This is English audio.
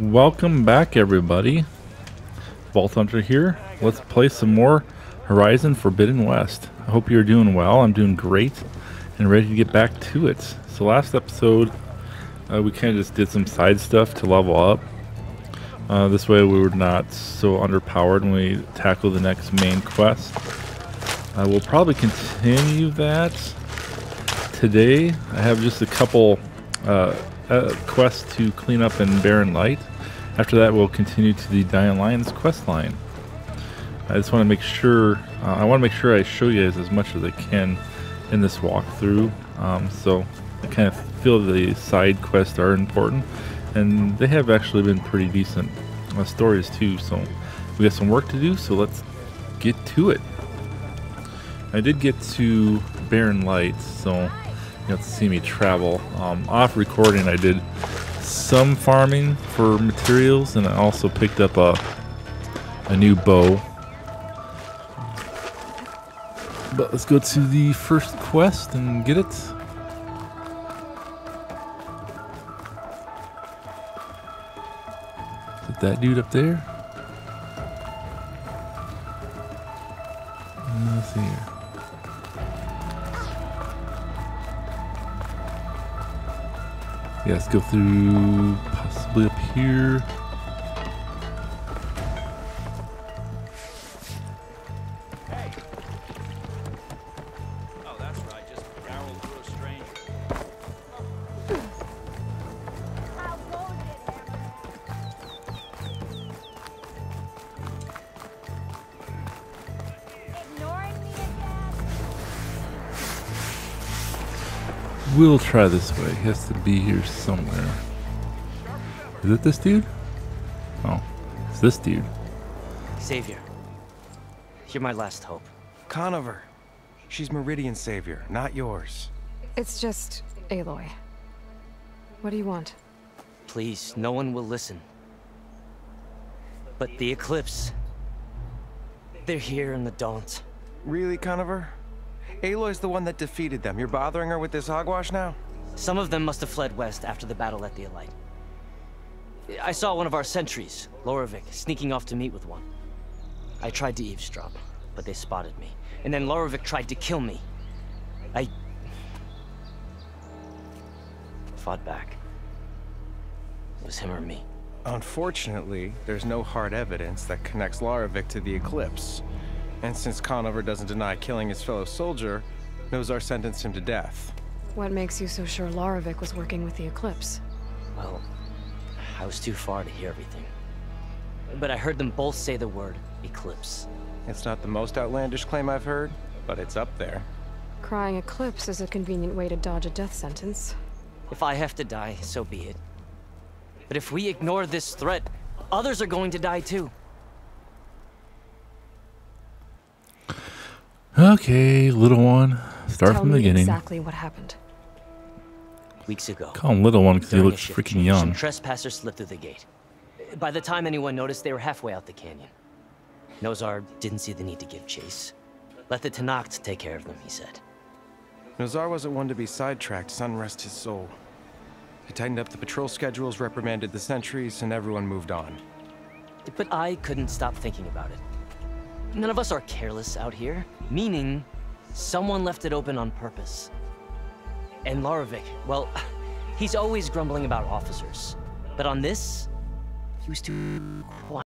Welcome back, everybody. Vault Hunter here. Let's play some more Horizon Forbidden West. I hope you're doing well. I'm doing great and ready to get back to it. So last episode, uh, we kind of just did some side stuff to level up. Uh, this way we were not so underpowered when we tackle the next main quest. I will probably continue that today. I have just a couple uh, uh, quest to clean up in Barren Light. After that, we'll continue to the Dying Lands quest line. I just want to make sure, uh, I want to make sure I show you guys as much as I can in this walkthrough. Um, so I kind of feel the side quests are important, and they have actually been pretty decent uh, stories too. So we got some work to do, so let's get to it. I did get to Barren Light, so you have to see me travel. Um, off recording, I did some farming for materials, and I also picked up a a new bow. But let's go to the first quest and get it. Is it that dude up there? See here. Yeah, let's go through possibly up here. We'll try this way. He has to be here somewhere. Is it this dude? Oh, it's this dude. Savior, you're my last hope. Conover. She's Meridian's savior, not yours. It's just Aloy. What do you want? Please, no one will listen. But the Eclipse... They're here in the Daunt. Really, Conover? Aloy's the one that defeated them. You're bothering her with this hogwash now? Some of them must have fled west after the battle at the Elite. I saw one of our sentries, Loravik, sneaking off to meet with one. I tried to eavesdrop, but they spotted me. And then Loravik tried to kill me. I... fought back. It was him or me. Unfortunately, there's no hard evidence that connects Laravik to the Eclipse. And since Conover doesn't deny killing his fellow soldier, Nozar sentenced him to death. What makes you so sure Laravik was working with the Eclipse? Well, I was too far to hear everything. But I heard them both say the word Eclipse. It's not the most outlandish claim I've heard, but it's up there. Crying Eclipse is a convenient way to dodge a death sentence. If I have to die, so be it. But if we ignore this threat, others are going to die too. Okay, little one. Start Tell from the me beginning. exactly what happened. Weeks ago, Call him little one because he during looks freaking young. Some trespassers slipped through the gate. By the time anyone noticed, they were halfway out the canyon. Nozar didn't see the need to give chase. Let the Tenakth take care of them, he said. Nozar wasn't one to be sidetracked, sun rest his soul. He tightened up the patrol schedules, reprimanded the sentries, and everyone moved on. But I couldn't stop thinking about it. None of us are careless out here, meaning someone left it open on purpose. And Laravik, well, he's always grumbling about officers. But on this, he was too quiet.